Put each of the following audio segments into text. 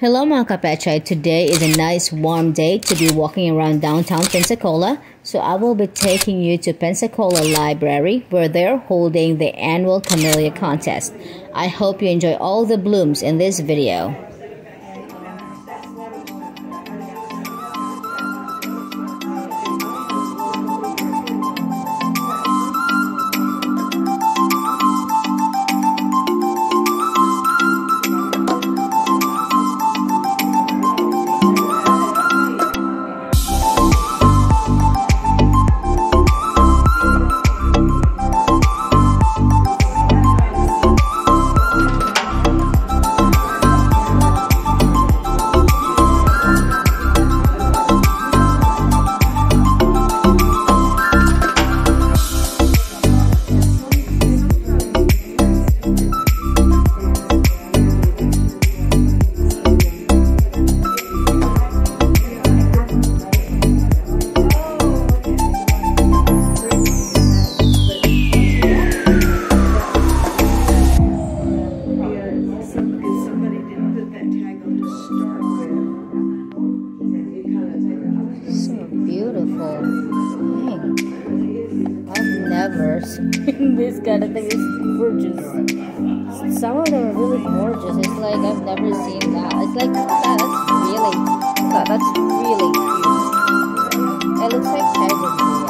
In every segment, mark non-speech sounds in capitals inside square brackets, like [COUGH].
Hello mga kapechay, today is a nice warm day to be walking around downtown Pensacola. So I will be taking you to Pensacola Library where they're holding the annual Camellia Contest. I hope you enjoy all the blooms in this video. This kind of thing. is gorgeous. Some of them are really gorgeous. It's like I've never seen that. It's like that, that's really that, that's really cute. It looks like tiger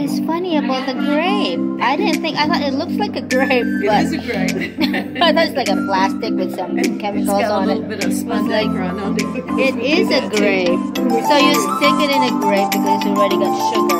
is funny about the grape. I didn't think. I thought it looks like a grape, but is a grape. [LAUGHS] I thought it's like a plastic with some It's chemicals on it. bit of spondacron on it. It is a grape. So you stick it in a grape because it's already got sugar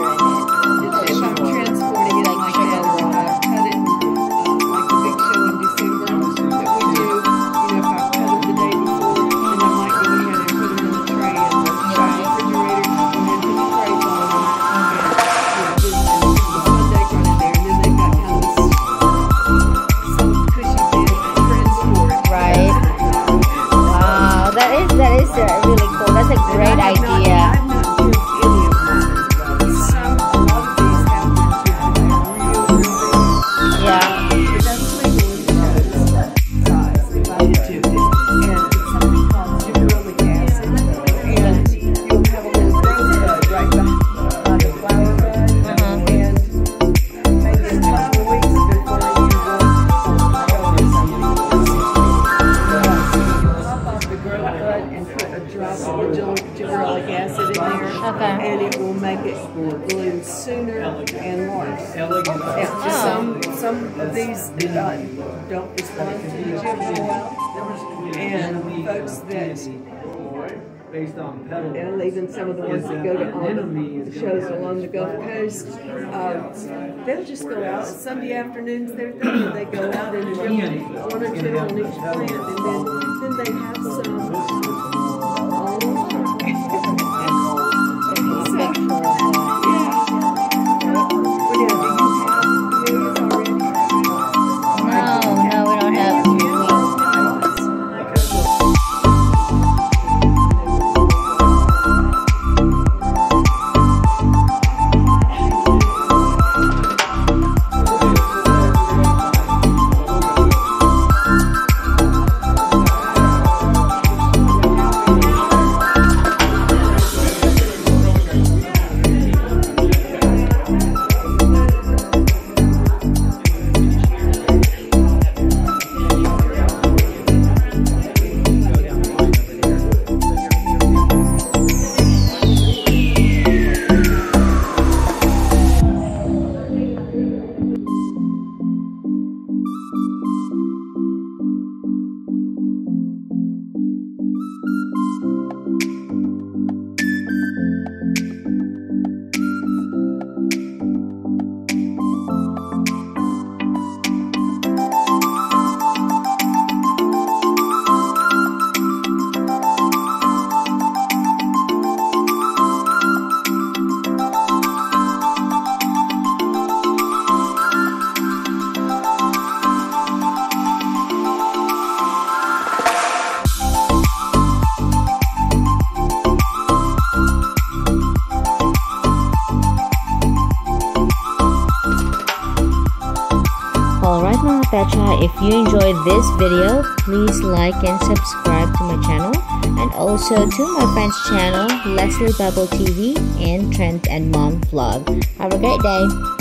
balloons sooner and large. Elegant. Yeah, Oh. some, some of these uh, don't respond to the very well. And folks that, based on pedal. and even some of the ones that go to all the shows along the Gulf Coast, uh, they'll just go out, Sunday afternoons, they're thinking they go out and one or two on each plant, and then, then they have some Alright mga pecha, if you enjoyed this video, please like and subscribe to my channel and also to my friend's channel, Leslie Bubble TV and Trent and Mom Vlog. Have a great day!